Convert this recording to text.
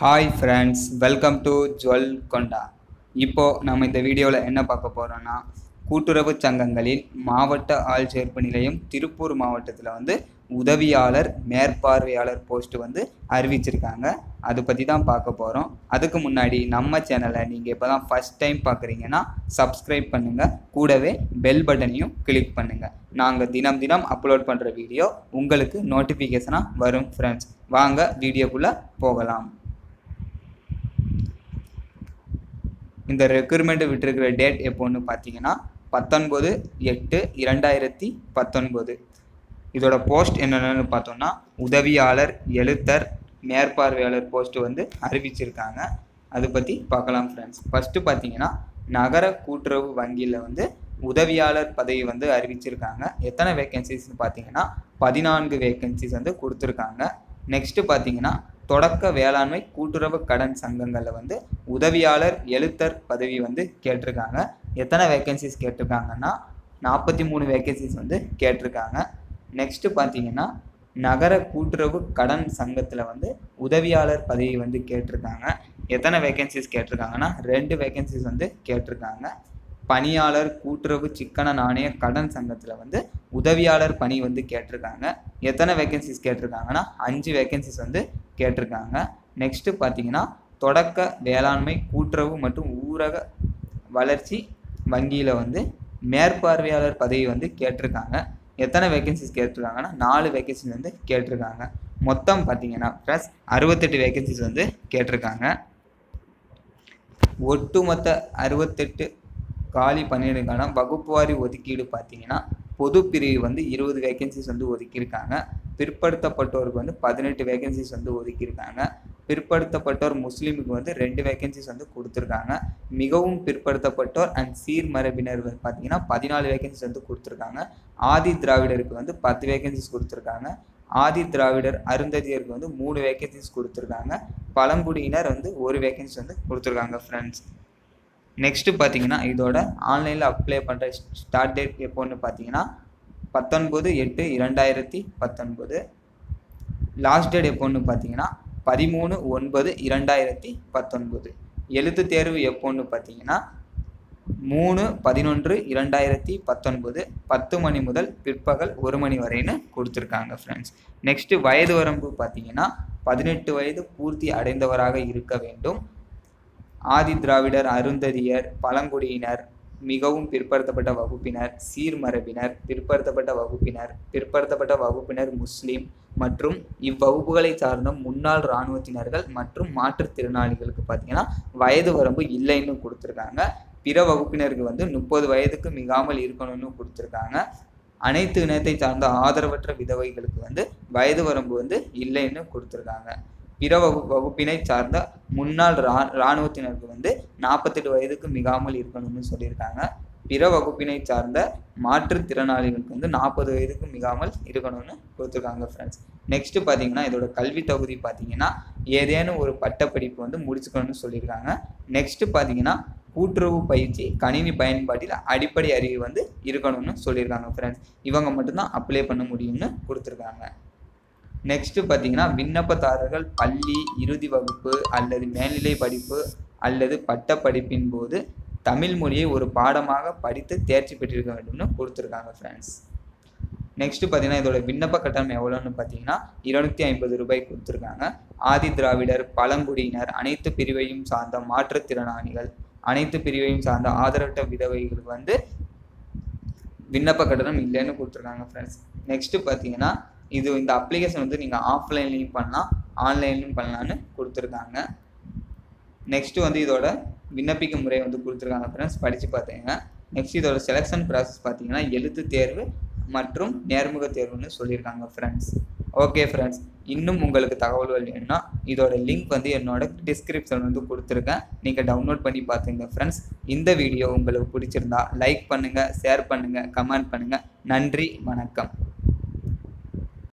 Hi friends welcome to ஜுவல் கொண்டா இப்போது நம்ம இந்த வீடியோவில் என்ன பார்க்க போகிறோன்னா கூட்டுறவு சங்கங்களில் மாவட்ட ஆள் சேர்ப்பு நிலையம் திருப்பூர் மாவட்டத்தில் வந்து உதவியாளர் மேற்பார்வையாளர் போஸ்ட் வந்து அறிவிச்சிருக்காங்க. அதை பற்றி தான் பார்க்க போகிறோம் அதுக்கு முன்னாடி நம்ம சேனலை நீங்கள் இப்போ தான் ஃபஸ்ட் டைம் பார்க்குறீங்கன்னா சப்ஸ்கிரைப் பண்ணுங்கள் கூடவே பெல் பட்டனையும் கிளிக் பண்ணுங்கள் நாங்கள் தினம் தினம் அப்லோட் பண்ணுற வீடியோ உங்களுக்கு நோட்டிஃபிகேஷனாக வரும் ஃப்ரெண்ட்ஸ் வாங்க வீடியோக்குள்ளே போகலாம். இந்த ரெக்ரூட்மெண்ட் விட்டுருக்கிற டேட் எப்போன்னு பார்த்தீங்கன்னா பத்தொன்பது எட்டு இரண்டாயிரத்தி பத்தொன்பது. இதோட போஸ்ட் என்னென்னு பார்த்தோம்னா உதவியாளர் எழுத்தர் மேற்பார்வையாளர் போஸ்ட் வந்து அறிவிச்சிருக்காங்க. அதை பற்றி பார்க்கலாம் ஃப்ரெண்ட்ஸ் ஃபஸ்ட்டு பார்த்தீங்கன்னா நகர கூட்டுறவு வங்கியில் வந்து உதவியாளர் பதவி வந்து அறிவிச்சிருக்காங்க. எத்தனை வேகன்சிஸ்னு பார்த்தீங்கன்னா பதினான்கு வேகன்சிஸ் வந்து கொடுத்துருக்காங்க. நெக்ஸ்ட்டு பார்த்தீங்கன்னா தொடக்க வேளாண்மை கூட்டுறவு கடன் சங்கங்களில் வந்து உதவியாளர் எழுத்தர் பதவி வந்து கேட்டிருக்காங்க. எத்தனை வேகன்சிஸ் கேட்டிருக்காங்கன்னா நாற்பத்தி மூணு வேகன்சிஸ் வந்து கேட்டிருக்காங்க. நெக்ஸ்ட்டு பார்த்தீங்கன்னா நகர கூட்டுறவு கடன் சங்கத்தில் வந்து உதவியாளர் பதவி வந்து கேட்டிருக்காங்க. எத்தனை வேகன்சிஸ் கேட்டிருக்காங்கன்னா ரெண்டு வேகன்சிஸ் வந்து கேட்டிருக்காங்க. பணியாளர் கூட்டுறவு சிக்கன நாணய கடன் சங்கத்தில் வந்து உதவியாளர் பணி வந்து கேட்டிருக்காங்க. எத்தனை வேகன்சிஸ் கேட்டிருக்காங்கன்னா அஞ்சு வேகன்சிஸ் வந்து கேட்டிருக்காங்க. நெக்ஸ்ட்டு பார்த்தீங்கன்னா தொடக்க வேளாண்மை கூட்டுறவு மற்றும் ஊரக வளர்ச்சி வங்கியில் வந்து மேற்பார்வையாளர் பதவி வந்து கேட்டிருக்காங்க. எத்தனை வேகன்சிஸ் கேட்டிருக்காங்கன்னா நாலு வேகன்சிஸ் வந்து கேட்டிருக்காங்க. மொத்தம் பார்த்தீங்கன்னா ப்ளஸ் அறுபத்தெட்டு வேகன்சிஸ் வந்து கேட்டிருக்காங்க. ஒட்டுமொத்த அறுபத்தெட்டு காலி பணியிடங்களுக்கான வகுப்புவாரி ஒதுக்கீடு பார்த்தீங்கன்னா பொது பிரிவு வந்து இருபது வேகன்சிஸ் வந்து ஒதுக்கியிருக்காங்க. பிற்படுத்தப்பட்டோருக்கு வந்து பதினெட்டு வேகன்சிஸ் வந்து ஒதுக்கியிருக்காங்க. பிற்படுத்தப்பட்டோர் முஸ்லீமுக்கு வந்து ரெண்டு வேகன்சிஸ் வந்து கொடுத்துருக்காங்க. மிகவும் பிற்படுத்தப்பட்டோர் அண்ட் சீர்மரபினர் பார்த்தீங்கன்னா பதினாலு வேகன்சிஸ் வந்து கொடுத்துருக்காங்க. ஆதி திராவிடருக்கு வந்து பத்து வேகன்சிஸ் கொடுத்துருக்காங்க. ஆதி திராவிடர் அருந்ததியருக்கு வந்து மூணு வேகன்சிஸ் கொடுத்துருக்காங்க. பழங்குடியினர் வந்து ஒரு வேகன்சி வந்து கொடுத்துருக்காங்க ஃப்ரெண்ட்ஸ் நெக்ஸ்ட்டு பார்த்தீங்கன்னா இதோட ஆன்லைனில் அப்ளை பண்ணுற ஸ்டார்ட் டேட் எப்போன்னு பார்த்தீங்கன்னா பத்தொன்பது எட்டு இரண்டாயிரத்தி பத்தொன்பது. லாஸ்ட் டேட் எப்போன்னு பார்த்தீங்கன்னா பதிமூணு ஒன்பது இரண்டாயிரத்தி பத்தொன்பது. எழுத்து தேர்வு எப்போன்னு பார்த்தீங்கன்னா மூணு பதினொன்று இரண்டாயிரத்தி பத்தொன்பது. பத்து மணி முதல் பிற்பகல் ஒரு மணி வரைன்னு கொடுத்துருக்காங்க ஃப்ரெண்ட்ஸ் நெக்ஸ்ட்டு வயது வரம்பு பார்த்தீங்கன்னா பதினெட்டு வயது பூர்த்தி அடைந்தவராக இருக்க வேண்டும். ஆதி திராவிடர் அருந்ததியர் பழங்குடியினர் மிகவும் பிற்படுத்தப்பட்ட வகுப்பினர் சீர்மரபினர் பிற்படுத்தப்பட்ட வகுப்பினர் பிற்படுத்தப்பட்ட வகுப்பினர் முஸ்லீம் மற்றும் இவ்வகுப்புகளை சார்ந்த முன்னாள் இராணுவத்தினர்கள் மற்றும் மாற்றுத்திறனாளிகளுக்கு பார்த்தீங்கன்னா வயது வரம்பு இல்லைன்னு கொடுத்துருக்காங்க. பிற வகுப்பினருக்கு வந்து முப்பது வயதுக்கு மிகாமல் இருக்கணும்னு கொடுத்துருக்காங்க. அனைத்து இனத்தை சார்ந்த ஆதரவற்ற விதவைகளுக்கு வந்து வயது வரம்பு வந்து இல்லைன்னு கொடுத்துருக்காங்க. பிற வகு வகுப்பினை சார்ந்த முன்னாள் ரா இராணுவத்தினருக்கு வந்து நாற்பத்தெட்டு வயதுக்கு மிகாமல் இருக்கணும்னு சொல்லியிருக்காங்க. பிற வகுப்பினை சார்ந்த மாற்றுத்திறனாளிகளுக்கு வந்து நாற்பது வயதுக்கு மிகாமல் இருக்கணும்னு கொடுத்துருக்காங்க ஃப்ரெண்ட்ஸ் நெக்ஸ்ட்டு பார்த்தீங்கன்னா இதோட கல்வி தகுதி பார்த்தீங்கன்னா ஏதேனும் ஒரு பட்டப்படிப்பு வந்து முடிச்சுக்கணும்னு சொல்லியிருக்காங்க. நெக்ஸ்ட்டு பார்த்தீங்கன்னா கூட்டுறவு பயிற்சி கணினி பயன்பாட்டில் அடிப்படை அறிவு வந்து இருக்கணும்னு சொல்லியிருக்காங்க ஃப்ரெண்ட்ஸ் இவங்க மட்டும்தான் அப்ளை பண்ண முடியும்னு கொடுத்துருக்காங்க. நெக்ஸ்ட்டு பார்த்தீங்கன்னா விண்ணப்பதாரர்கள் பள்ளி இறுதி வகுப்பு அல்லது மேல்நிலை படிப்பு அல்லது பட்ட படிப்பின் போது தமிழ் மொழியை ஒரு பாடமாக படித்து தேர்ச்சி பெற்றிருக்க வேண்டும்னு கொடுத்துருக்காங்க ஃப்ரெண்ட்ஸ் நெக்ஸ்ட்டு பார்த்தீங்கன்னா இதோட விண்ணப்ப கட்டணம் எவ்வளோன்னு பார்த்தீங்கன்னா இருநூத்தி ஐம்பது ரூபாய் கொடுத்துருக்காங்க. ஆதி திராவிடர் பழங்குடியினர் அனைத்து பிரிவையும் சார்ந்த மாற்றுத்திறனாளிகள் அனைத்து பிரிவையும் சார்ந்த ஆதரவற்ற விதவைகள் வந்து விண்ணப்ப கட்டணம் இல்லைன்னு கொடுத்துருக்காங்க ஃப்ரெண்ட்ஸ் நெக்ஸ்ட்டு பார்த்தீங்கன்னா இது இந்த அப்ளிகேஷன் வந்து நீங்கள் ஆஃப்லைன்லேயும் பண்ணலாம் ஆன்லைன்லையும் பண்ணலான்னு கொடுத்துருக்காங்க. நெக்ஸ்ட்டு வந்து இதோட விண்ணப்பிக்க முறை வந்து கொடுத்துருக்காங்க ஃப்ரெண்ட்ஸ் படித்து பார்த்தீங்க நெக்ஸ்ட் இதோட செலெக்ஷன் ப்ராசஸ் பார்த்தீங்கன்னா எழுத்து தேர்வு மற்றும் நேர்முக தேர்வுன்னு சொல்லியிருக்காங்க ஃப்ரெண்ட்ஸ் ஓகே ஃப்ரெண்ட்ஸ் இன்னும் உங்களுக்கு தகவல்கள் வேணும்னா இதோட லிங்க் வந்து என்னோட டிஸ்கிரிப்ஷன் வந்து கொடுத்துருக்கேன். நீங்கள் டவுன்லோட் பண்ணி பார்த்துங்க ஃப்ரெண்ட்ஸ் இந்த வீடியோ உங்களுக்கு பிடிச்சிருந்தா லைக் பண்ணுங்கள் ஷேர் பண்ணுங்கள் கமெண்ட் பண்ணுங்கள் நன்றி வணக்கம்.